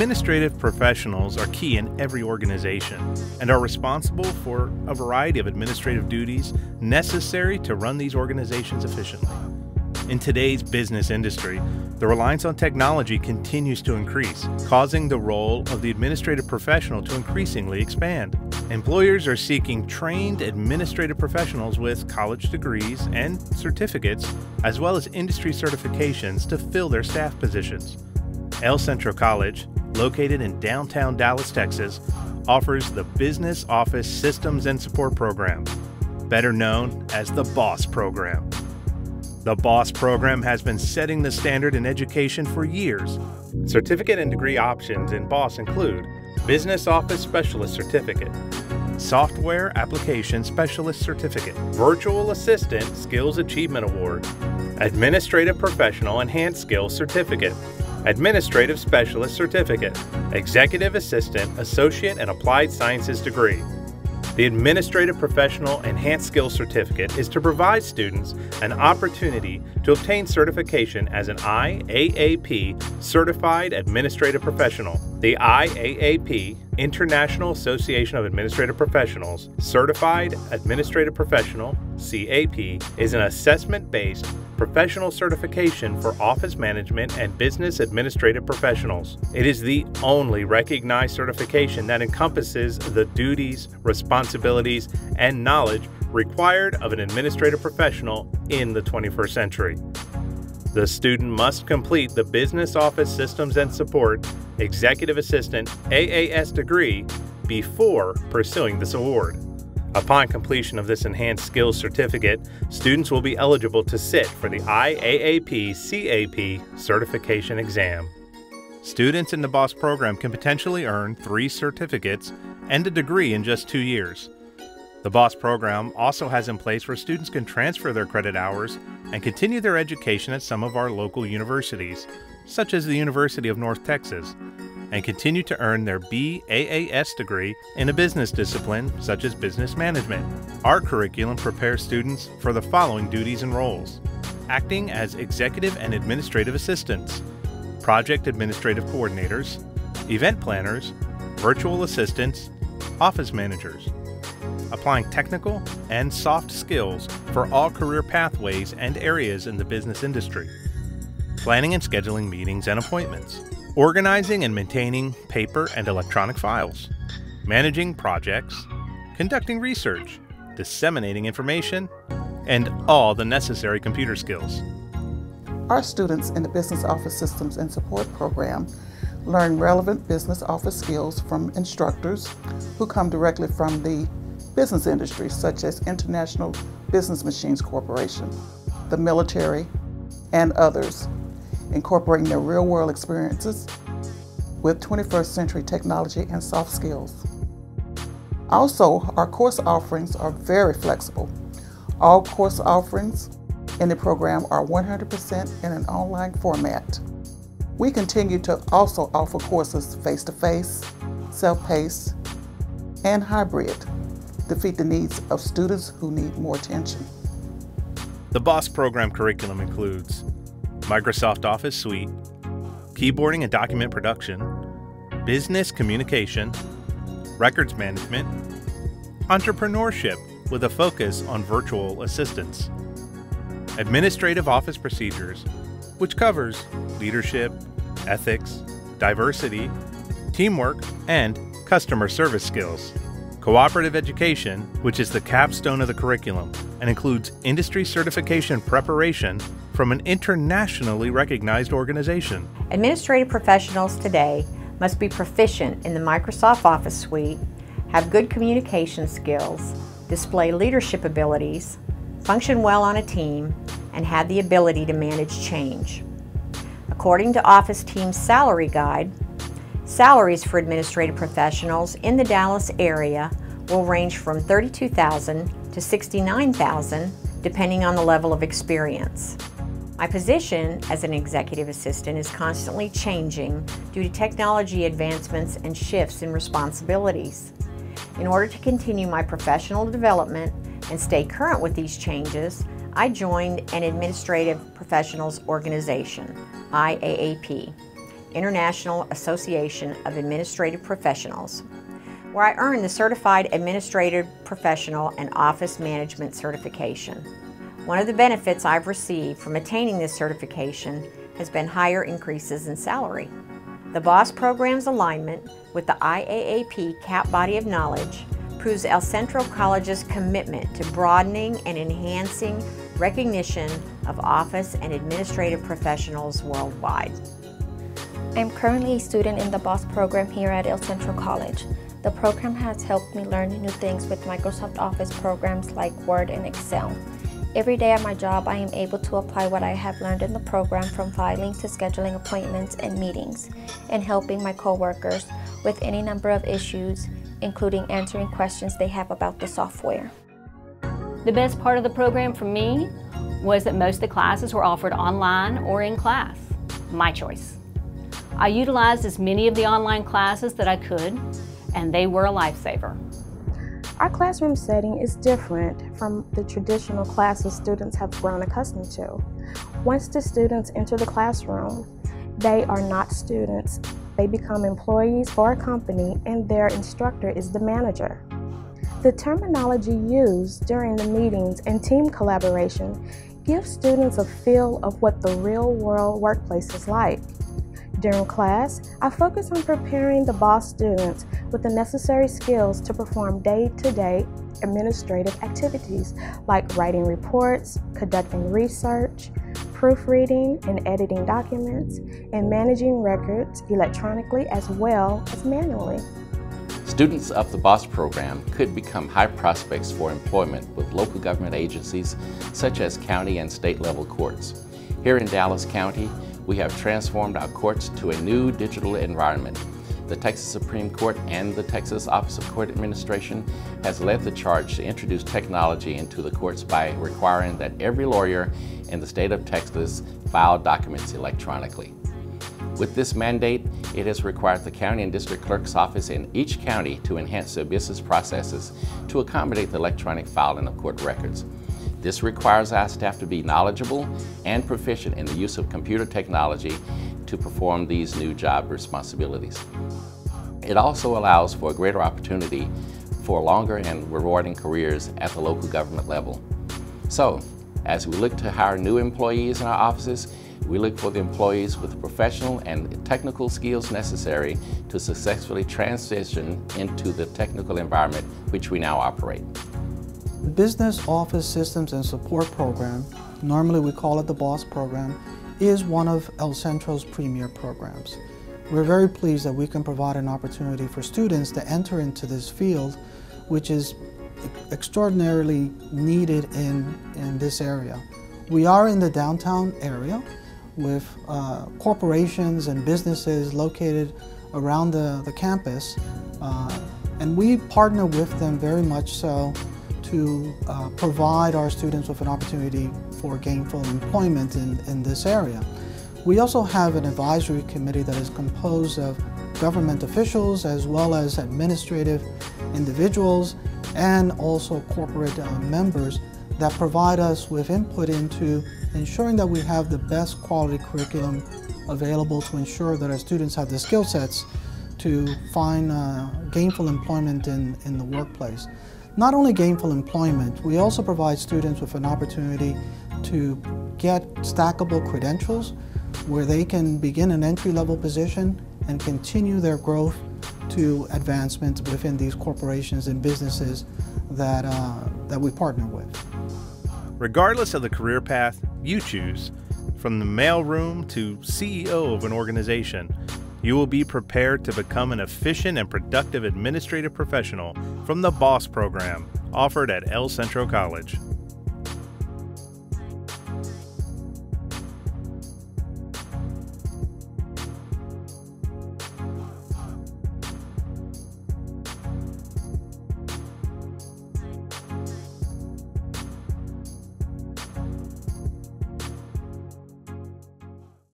Administrative professionals are key in every organization and are responsible for a variety of administrative duties necessary to run these organizations efficiently. In today's business industry, the reliance on technology continues to increase, causing the role of the administrative professional to increasingly expand. Employers are seeking trained administrative professionals with college degrees and certificates, as well as industry certifications to fill their staff positions. El Centro College, located in downtown Dallas, Texas, offers the Business Office Systems and Support Program, better known as the BOSS program. The BOSS program has been setting the standard in education for years. Certificate and degree options in BOSS include Business Office Specialist Certificate, Software Application Specialist Certificate, Virtual Assistant Skills Achievement Award, Administrative Professional Enhanced Skills Certificate, Administrative Specialist Certificate, Executive Assistant Associate and Applied Sciences degree. The Administrative Professional Enhanced Skills Certificate is to provide students an opportunity to obtain certification as an IAAP Certified Administrative Professional. The IAAP, International Association of Administrative Professionals, Certified Administrative Professional, CAP, is an assessment based professional certification for office management and business administrative professionals. It is the only recognized certification that encompasses the duties, responsibilities, and knowledge required of an administrative professional in the 21st century. The student must complete the Business Office Systems and Support Executive Assistant AAS degree before pursuing this award. Upon completion of this Enhanced Skills Certificate, students will be eligible to sit for the IAAP CAP certification exam. Students in the BOSS program can potentially earn three certificates and a degree in just two years. The BOSS program also has in place where students can transfer their credit hours and continue their education at some of our local universities, such as the University of North Texas, and continue to earn their BAAS degree in a business discipline such as business management. Our curriculum prepares students for the following duties and roles. Acting as executive and administrative assistants, project administrative coordinators, event planners, virtual assistants, office managers, applying technical and soft skills for all career pathways and areas in the business industry, planning and scheduling meetings and appointments organizing and maintaining paper and electronic files, managing projects, conducting research, disseminating information, and all the necessary computer skills. Our students in the Business Office Systems and Support program learn relevant business office skills from instructors who come directly from the business industry, such as International Business Machines Corporation, the military, and others incorporating their real world experiences with 21st century technology and soft skills. Also, our course offerings are very flexible. All course offerings in the program are 100% in an online format. We continue to also offer courses face to face, self paced, and hybrid to fit the needs of students who need more attention. The BOSS program curriculum includes Microsoft Office Suite, keyboarding and document production, business communication, records management, entrepreneurship with a focus on virtual assistants, administrative office procedures, which covers leadership, ethics, diversity, teamwork, and customer service skills. Cooperative Education, which is the capstone of the curriculum and includes industry certification preparation from an internationally recognized organization. Administrative professionals today must be proficient in the Microsoft Office suite, have good communication skills, display leadership abilities, function well on a team, and have the ability to manage change. According to Office Team's salary guide, Salaries for administrative professionals in the Dallas area will range from 32,000 to 69,000 depending on the level of experience. My position as an executive assistant is constantly changing due to technology advancements and shifts in responsibilities. In order to continue my professional development and stay current with these changes, I joined an Administrative Professionals Organization, IAAP. International Association of Administrative Professionals, where I earned the Certified Administrative Professional and Office Management certification. One of the benefits I've received from attaining this certification has been higher increases in salary. The BOSS program's alignment with the IAAP CAP body of knowledge proves El Centro College's commitment to broadening and enhancing recognition of office and administrative professionals worldwide. I'm currently a student in the BOSS program here at El Centro College. The program has helped me learn new things with Microsoft Office programs like Word and Excel. Every day at my job, I am able to apply what I have learned in the program from filing to scheduling appointments and meetings, and helping my coworkers with any number of issues, including answering questions they have about the software. The best part of the program for me was that most of the classes were offered online or in class. My choice. I utilized as many of the online classes that I could, and they were a lifesaver. Our classroom setting is different from the traditional classes students have grown accustomed to. Once the students enter the classroom, they are not students. They become employees for a company and their instructor is the manager. The terminology used during the meetings and team collaboration gives students a feel of what the real world workplace is like. During class, I focus on preparing the BOSS students with the necessary skills to perform day-to-day -day administrative activities like writing reports, conducting research, proofreading and editing documents, and managing records electronically as well as manually. Students of the BOSS program could become high prospects for employment with local government agencies such as county and state level courts. Here in Dallas County, we have transformed our courts to a new digital environment. The Texas Supreme Court and the Texas Office of Court Administration has led the charge to introduce technology into the courts by requiring that every lawyer in the state of Texas file documents electronically. With this mandate, it has required the county and district clerk's office in each county to enhance their business processes to accommodate the electronic filing of court records. This requires our staff to be knowledgeable and proficient in the use of computer technology to perform these new job responsibilities. It also allows for a greater opportunity for longer and rewarding careers at the local government level. So, as we look to hire new employees in our offices, we look for the employees with the professional and technical skills necessary to successfully transition into the technical environment which we now operate. The Business Office Systems and Support Program, normally we call it the BOSS program, is one of El Centro's premier programs. We're very pleased that we can provide an opportunity for students to enter into this field, which is extraordinarily needed in, in this area. We are in the downtown area with uh, corporations and businesses located around the, the campus, uh, and we partner with them very much so to uh, provide our students with an opportunity for gainful employment in, in this area. We also have an advisory committee that is composed of government officials as well as administrative individuals and also corporate uh, members that provide us with input into ensuring that we have the best quality curriculum available to ensure that our students have the skill sets to find uh, gainful employment in, in the workplace. Not only gainful employment, we also provide students with an opportunity to get stackable credentials where they can begin an entry-level position and continue their growth to advancement within these corporations and businesses that, uh, that we partner with. Regardless of the career path you choose, from the mailroom to CEO of an organization, you will be prepared to become an efficient and productive administrative professional from the BOSS program offered at El Centro College.